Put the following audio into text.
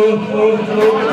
oh, oh, oh.